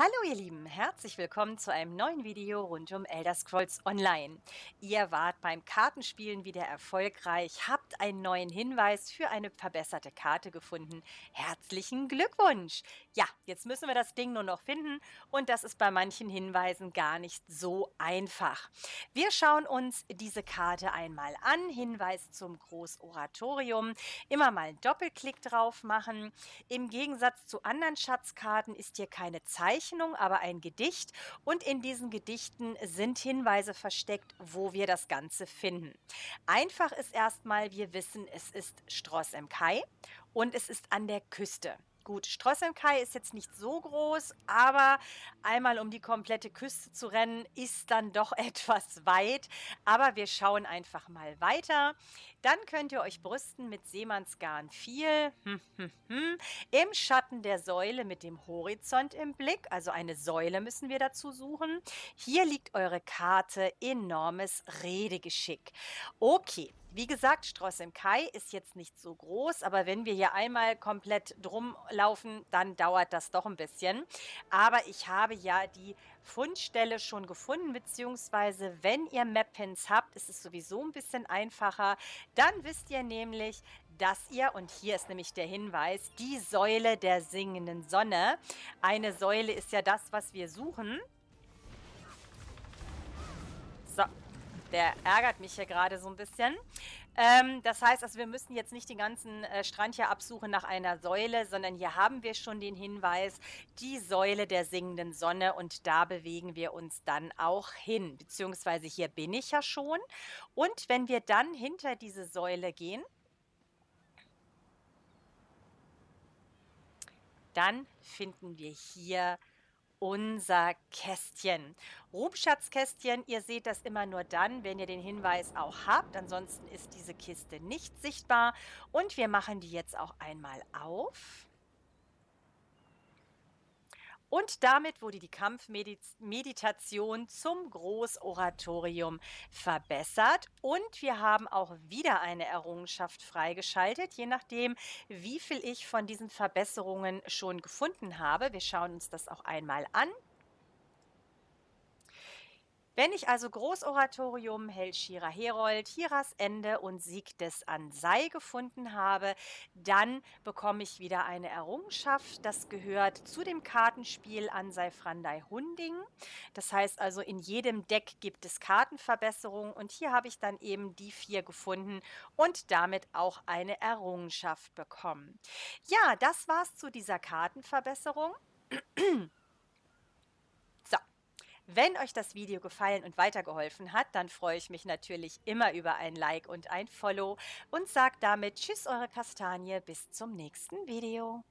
Hallo ihr Lieben, herzlich willkommen zu einem neuen Video rund um Elder Scrolls Online. Ihr wart beim Kartenspielen wieder erfolgreich, habt einen neuen Hinweis für eine verbesserte Karte gefunden. Herzlichen Glückwunsch! Ja, jetzt müssen wir das Ding nur noch finden und das ist bei manchen Hinweisen gar nicht so einfach. Wir schauen uns diese Karte einmal an. Hinweis zum Großoratorium. Immer mal einen Doppelklick drauf machen. Im Gegensatz zu anderen Schatzkarten ist hier keine Zeichen Zeichnung, aber ein Gedicht. Und in diesen Gedichten sind Hinweise versteckt, wo wir das Ganze finden. Einfach ist erstmal, wir wissen, es ist Stross im Kai und es ist an der Küste. Gut, Strossenkai ist jetzt nicht so groß, aber einmal um die komplette Küste zu rennen, ist dann doch etwas weit. Aber wir schauen einfach mal weiter. Dann könnt ihr euch brüsten mit Seemannsgarn 4 hm, hm, hm, im Schatten der Säule mit dem Horizont im Blick. Also eine Säule müssen wir dazu suchen. Hier liegt eure Karte enormes Redegeschick. Okay, wie gesagt, Stross im Kai ist jetzt nicht so groß, aber wenn wir hier einmal komplett drum laufen, dann dauert das doch ein bisschen. Aber ich habe ja die Fundstelle schon gefunden, beziehungsweise wenn ihr Map-Pins habt, ist es sowieso ein bisschen einfacher. Dann wisst ihr nämlich, dass ihr, und hier ist nämlich der Hinweis, die Säule der singenden Sonne. Eine Säule ist ja das, was wir suchen. Der ärgert mich hier gerade so ein bisschen. Ähm, das heißt, also wir müssen jetzt nicht den ganzen äh, Strand hier absuchen nach einer Säule, sondern hier haben wir schon den Hinweis, die Säule der singenden Sonne und da bewegen wir uns dann auch hin. Beziehungsweise hier bin ich ja schon. Und wenn wir dann hinter diese Säule gehen, dann finden wir hier unser Kästchen. Ruhmschatzkästchen, ihr seht das immer nur dann, wenn ihr den Hinweis auch habt. Ansonsten ist diese Kiste nicht sichtbar. Und wir machen die jetzt auch einmal auf. Und damit wurde die Kampfmeditation zum Großoratorium verbessert. Und wir haben auch wieder eine Errungenschaft freigeschaltet, je nachdem, wie viel ich von diesen Verbesserungen schon gefunden habe. Wir schauen uns das auch einmal an. Wenn ich also Großoratorium, Hellschira Herold, Hiras Ende und Sieg des Ansei gefunden habe, dann bekomme ich wieder eine Errungenschaft. Das gehört zu dem Kartenspiel Ansei Frandai Hunding. Das heißt also, in jedem Deck gibt es Kartenverbesserungen und hier habe ich dann eben die vier gefunden und damit auch eine Errungenschaft bekommen. Ja, das war's zu dieser Kartenverbesserung. Wenn euch das Video gefallen und weitergeholfen hat, dann freue ich mich natürlich immer über ein Like und ein Follow und sage damit Tschüss, eure Kastanie, bis zum nächsten Video.